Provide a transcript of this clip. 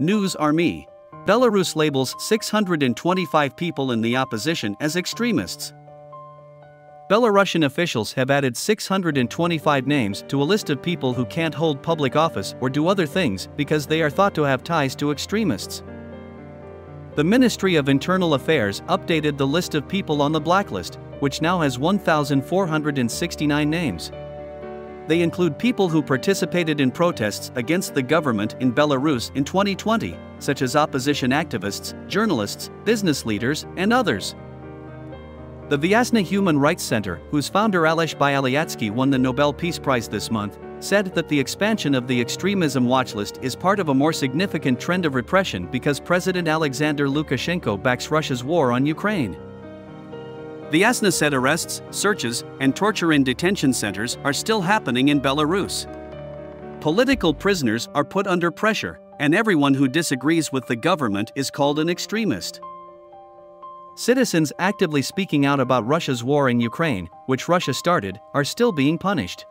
NewsRme. Belarus labels 625 people in the opposition as extremists. Belarusian officials have added 625 names to a list of people who can't hold public office or do other things because they are thought to have ties to extremists. The Ministry of Internal Affairs updated the list of people on the blacklist, which now has 1,469 names. They include people who participated in protests against the government in Belarus in 2020, such as opposition activists, journalists, business leaders, and others. The Viasna Human Rights Center, whose founder Ales Bialiatski won the Nobel Peace Prize this month, said that the expansion of the extremism watchlist is part of a more significant trend of repression because President Alexander Lukashenko backs Russia's war on Ukraine. Viasna said arrests, searches, and torture in detention centers are still happening in Belarus. Political prisoners are put under pressure, and everyone who disagrees with the government is called an extremist. Citizens actively speaking out about Russia's war in Ukraine, which Russia started, are still being punished.